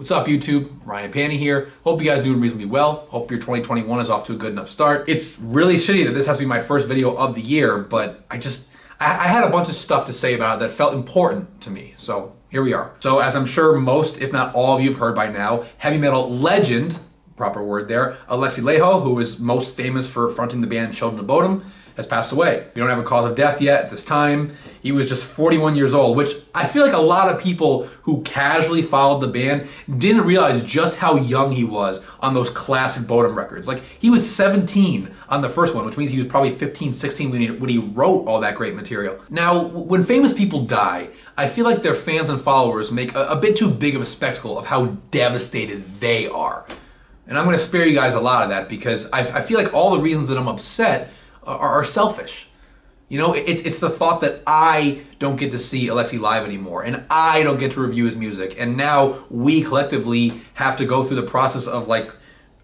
What's up, YouTube? Ryan Panny here. Hope you guys are doing reasonably well. Hope your 2021 is off to a good enough start. It's really shitty that this has to be my first video of the year, but I just, I, I had a bunch of stuff to say about it that felt important to me. So here we are. So as I'm sure most, if not all of you have heard by now, heavy metal legend, proper word there, Alexi Laiho, who is most famous for fronting the band Children of Bodom, has passed away. We don't have a cause of death yet at this time. He was just 41 years old, which I feel like a lot of people who casually followed the band didn't realize just how young he was on those classic Bodom records. Like, he was 17 on the first one, which means he was probably 15, 16 when he, when he wrote all that great material. Now, when famous people die, I feel like their fans and followers make a, a bit too big of a spectacle of how devastated they are. And I'm going to spare you guys a lot of that because I, I feel like all the reasons that I'm upset are, selfish. You know, it's, it's the thought that I don't get to see Alexi live anymore, and I don't get to review his music, and now we collectively have to go through the process of like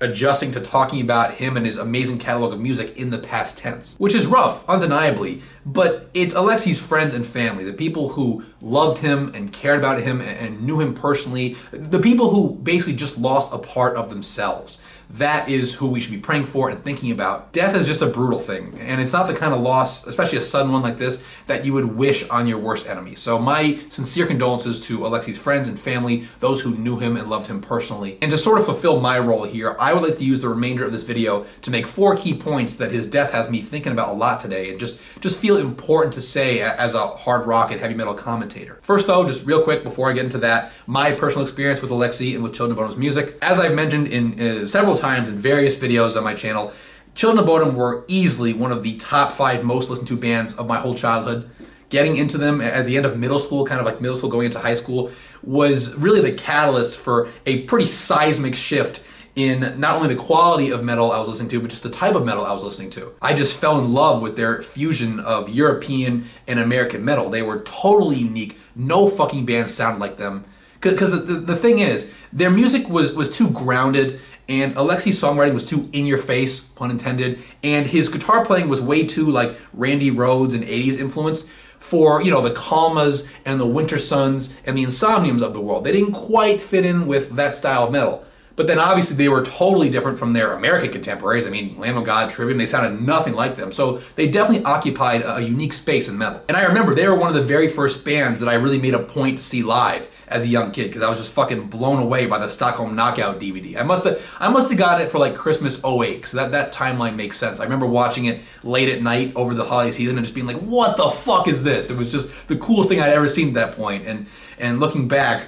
adjusting to talking about him and his amazing catalog of music in the past tense. Which is rough, undeniably, but it's Alexi's friends and family, the people who loved him and cared about him and knew him personally, the people who basically just lost a part of themselves that is who we should be praying for and thinking about. Death is just a brutal thing, and it's not the kind of loss, especially a sudden one like this, that you would wish on your worst enemy. So my sincere condolences to Alexi's friends and family, those who knew him and loved him personally. And to sort of fulfill my role here, I would like to use the remainder of this video to make four key points that his death has me thinking about a lot today and just, just feel important to say as a hard rock and heavy metal commentator. First though, just real quick before I get into that, my personal experience with Alexi and with Children of Bodom's music. As I've mentioned in uh, several times in various videos on my channel. Children of Bodom were easily one of the top five most listened to bands of my whole childhood. Getting into them at the end of middle school, kind of like middle school going into high school, was really the catalyst for a pretty seismic shift in not only the quality of metal I was listening to, but just the type of metal I was listening to. I just fell in love with their fusion of European and American metal. They were totally unique. No fucking band sounded like them. Because the, the, the thing is, their music was, was too grounded and Alexi's songwriting was too in your face, pun intended, and his guitar playing was way too like Randy Rhoads and 80s influence for, you know, the Kalmahs and the Wintersuns and the Insomniums of the world. They didn't quite fit in with that style of metal. But then obviously they were totally different from their American contemporaries. I mean, Lamb of God, Trivium, they sounded nothing like them. So they definitely occupied a unique space in metal. And I remember they were one of the very first bands that I really made a point to see live as a young kid because I was just fucking blown away by the Stockholm Knockout DVD. I must have I must have gotten it for like Christmas 08 because that, that timeline makes sense. I remember watching it late at night over the holiday season and just being like, what the fuck is this? It was just the coolest thing I'd ever seen at that point. And and looking back,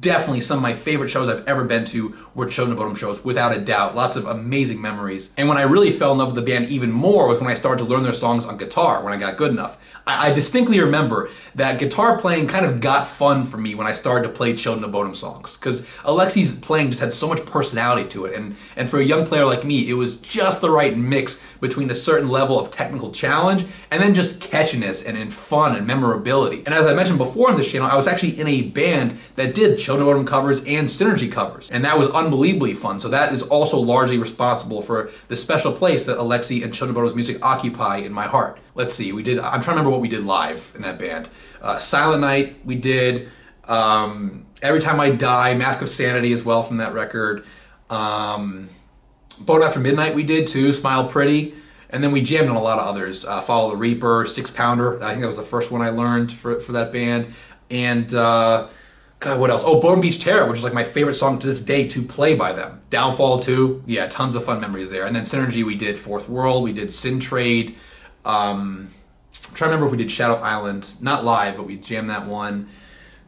definitely some of my favorite shows I've ever been to were Children of Bodom shows, without a doubt. Lots of amazing memories. And when I really fell in love with the band even more was when I started to learn their songs on guitar, when I got good enough. I, I distinctly remember that guitar playing kind of got fun for me when I started to play Children of Bodom songs. Because Alexi's playing just had so much personality to it. And, and for a young player like me, it was just the right mix between a certain level of technical challenge and then just catchiness and, and fun and memorability. And as I mentioned before on this channel, I was actually in a band that did Children Bodom covers and Sinergy covers. And that was unbelievably fun. So that is also largely responsible for the special place that Alexi and Children of Bodom's music occupy in my heart. Let's see, we did, I'm trying to remember what we did live in that band. Uh, Silent Night, we did um, Every Time I Die, Mask of Sanity as well from that record. Um, Bodom After Midnight we did too, Smile Pretty. And then we jammed on a lot of others. Uh, Follow the Reaper, Six Pounder. I think that was the first one I learned for, for that band. And uh, God, what else? Oh, Bodom Beach Terror, which is like my favorite song to this day to play by them. Downfall 2, yeah, tons of fun memories there. And then Sinergy, we did Fourth World, we did Sin Trade. Um, I'm trying to remember if we did Shadow Island, not live, but we jammed that one.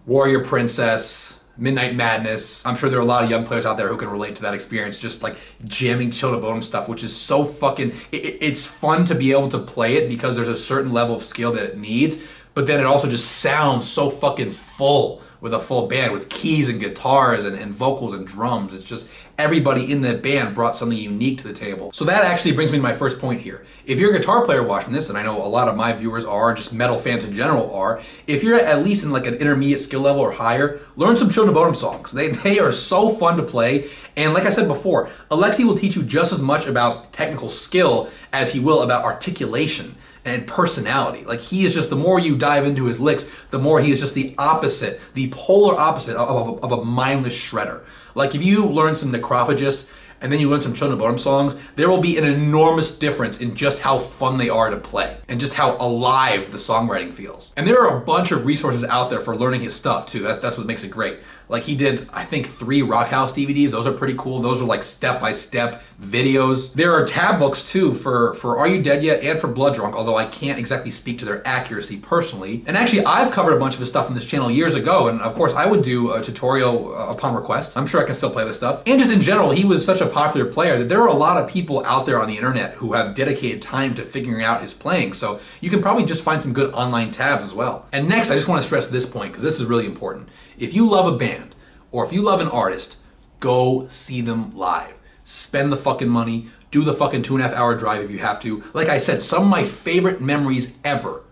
Warrior Princess, Midnight Madness. I'm sure there are a lot of young players out there who can relate to that experience, just like jamming of Bodom stuff, which is so fucking. It, it's fun to be able to play it because there's a certain level of skill that it needs, but then it also just sounds so fucking full with a full band with keys and guitars and, and vocals and drums. It's just everybody in the band brought something unique to the table. So that actually brings me to my first point here. If you're a guitar player watching this, and I know a lot of my viewers are, just metal fans in general are, if you're at least in like an intermediate skill level or higher, learn some Children of Bodom songs. They, they are so fun to play. And like I said before, Alexi will teach you just as much about technical skill as he will about articulation and personality. Like he is just the more you dive into his licks, the more he is just the opposite, the polar opposite of, of, a mindless shredder. Like if you learn some necrophagist and then you learn some Children songs, there will be an enormous difference in just how fun they are to play and just how alive the songwriting feels. And there are a bunch of resources out there for learning his stuff too. That, that's what makes it great. Like he did, I think, three Rockhouse DVDs. Those are pretty cool. Those are like step by step videos. There are tab books too for for Are You Dead Yet and for Blood Drunk. Although I can't exactly speak to their accuracy personally. And actually, I've covered a bunch of his stuff on this channel years ago. And of course, I would do a tutorial uh, upon request. I'm sure I can still play this stuff. And just in general, he was such a popular player that there are a lot of people out there on the internet who have dedicated time to figuring out his playing. So you can probably just find some good online tabs as well. And next, I just want to stress this point because this is really important. If you love a band or if you love an artist, go see them live. Spend the fucking money, do the fucking two and a half hour drive if you have to. Like I said, some of my favorite memories ever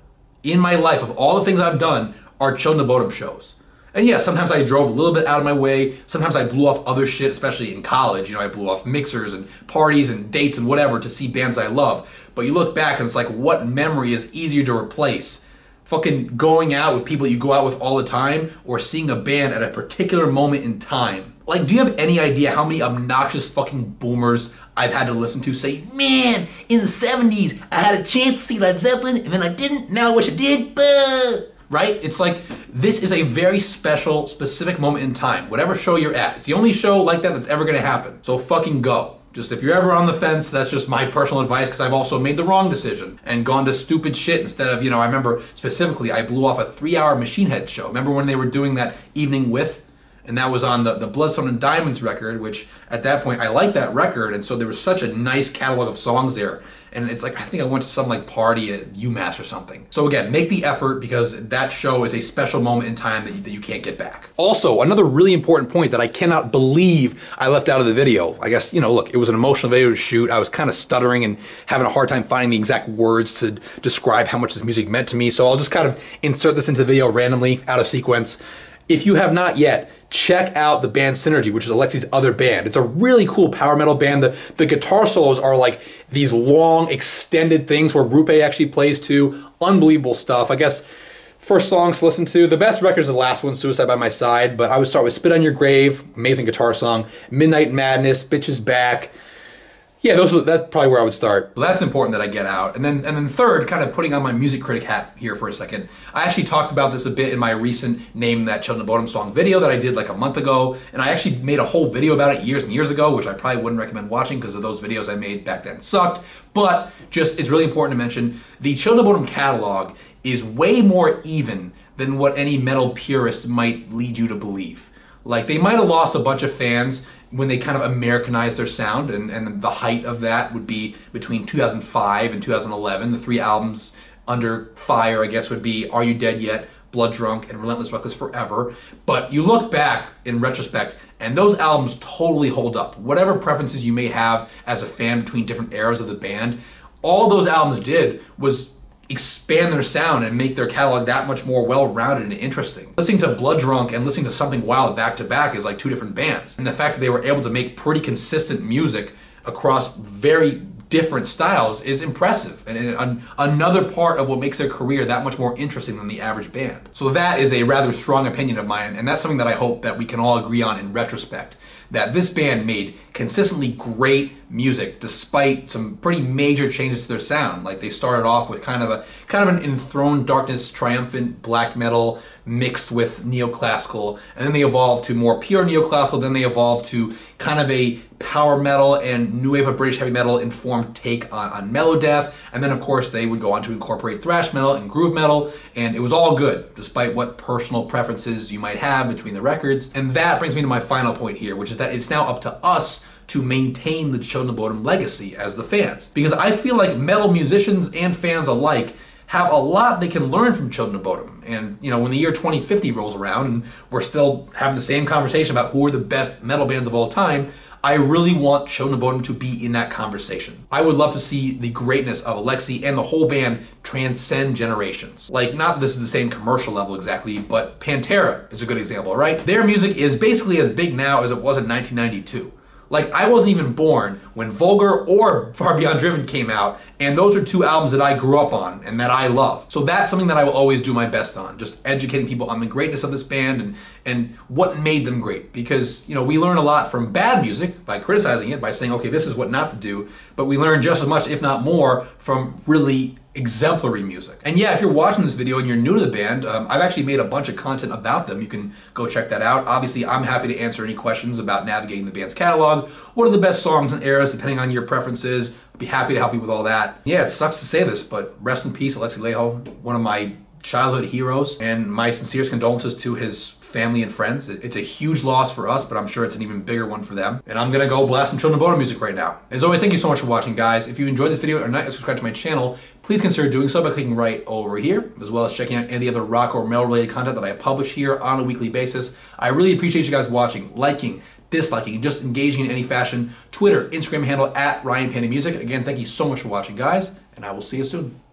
in my life of all the things I've done are Children of Bodom shows. And yeah, sometimes I drove a little bit out of my way. Sometimes I blew off other shit, especially in college. You know, I blew off mixers and parties and dates and whatever to see bands I love. But you look back and it's like, what memory is easier to replace fucking going out with people you go out with all the time or seeing a band at a particular moment in time. Like, do you have any idea how many obnoxious fucking boomers I've had to listen to say, man, in the 70s, I had a chance to see Led Zeppelin and then I didn't, now I wish I did, but. Right? It's like, this is a very special, specific moment in time. Whatever show you're at, it's the only show like that that's ever gonna happen. So fucking go. Just if you're ever on the fence, that's just my personal advice because I've also made the wrong decision and gone to stupid shit instead of, you know, I remember specifically I blew off a three hour Machine Head show. Remember when they were doing that evening with? And that was on the, the Bloodstone and Diamonds record, which at that point I liked that record. And so there was such a nice catalog of songs there and it's like I think I went to some like party at UMass or something. So again, make the effort because that show is a special moment in time that you, that you can't get back. Also, another really important point that I cannot believe I left out of the video. I guess you know, look, it was an emotional video to shoot. I was kind of stuttering and having a hard time finding the exact words to describe how much this music meant to me. So I'll just kind of insert this into the video randomly out of sequence. If you have not yet, check out the band Sinergy, which is Alexi's other band. It's a really cool power metal band. The, the guitar solos are like these long, extended things where Roope actually plays too. Unbelievable stuff. I guess first songs to listen to. The best record is the last one, Suicide by My Side, but I would start with Spit on Your Grave, amazing guitar song, Midnight Madness, Bitches Back, yeah, those are, that's probably where I would start. But that's important that I get out. And then and then third, kind of putting on my music critic hat here for a second. I actually talked about this a bit in my recent Name That Children of Bodom song video that I did like a month ago. And I actually made a whole video about it years and years ago, which I probably wouldn't recommend watching because of those videos I made back then sucked. But just it's really important to mention the Children of Bodom catalog is way more even than what any metal purist might lead you to believe. Like they might have lost a bunch of fans when they kind of Americanized their sound, and, and the height of that would be between 2005 and 2011. The three albums under fire, I guess, would be Are You Dead Yet, Blood Drunk, and Relentless Reckless Forever. But you look back in retrospect, and those albums totally hold up. Whatever preferences you may have as a fan between different eras of the band, all those albums did was expand their sound and make their catalog that much more well-rounded and interesting. Listening to Blood Drunk and listening to Something Wild back to back is like two different bands. And the fact that they were able to make pretty consistent music across very different styles is impressive and another part of what makes their career that much more interesting than the average band. So that is a rather strong opinion of mine and that's something that I hope that we can all agree on in retrospect that this band made consistently great music despite some pretty major changes to their sound. Like they started off with kind of a kind of an enthroned darkness, triumphant black metal mixed with neoclassical, and then they evolved to more pure neoclassical. Then they evolved to kind of a power metal and new wave of British heavy metal informed take on, on melodeath. And then of course they would go on to incorporate thrash metal and groove metal, and it was all good despite what personal preferences you might have between the records. And that brings me to my final point here, which is that it's now up to us to maintain the Children of Bodom legacy as the fans. Because I feel like metal musicians and fans alike have a lot they can learn from Children of Bodom. And, you know, when the year 2050 rolls around and we're still having the same conversation about who are the best metal bands of all time, I really want Children of Bodom to be in that conversation. I would love to see the greatness of Alexi and the whole band transcend generations. Like, not this is the same commercial level exactly, but Pantera is a good example, right? Their music is basically as big now as it was in 1992 Like I wasn't even born when Vulgar or Far Beyond Driven came out, and those are two albums that I grew up on and that I love. So that's something that I will always do my best on, just educating people on the greatness of this band and and what made them great. Because you know we learn a lot from bad music by criticizing it, by saying okay this is what not to do, but we learn just as much, if not more, from really exemplary music. And yeah, if you're watching this video and you're new to the band, um, I've actually made a bunch of content about them. You can go check that out. Obviously, I'm happy to answer any questions about navigating the band's catalog. What are the best songs and eras depending on your preferences? I'd be happy to help you with all that. Yeah, it sucks to say this, but rest in peace, Alexi Laiho, one of my childhood heroes, and my sincerest condolences to his family and friends. It's a huge loss for us, but I'm sure it's an even bigger one for them. And I'm gonna go blast some Children of Bodom music right now. As always, thank you so much for watching, guys. If you enjoyed this video or not subscribed to my channel, please consider doing so by clicking right over here, as well as checking out any other rock or metal related content that I publish here on a weekly basis. I really appreciate you guys watching, liking, disliking, just engaging in any fashion. Twitter, Instagram handle at Ryan Panny Music. Again, thank you so much for watching, guys, and I will see you soon.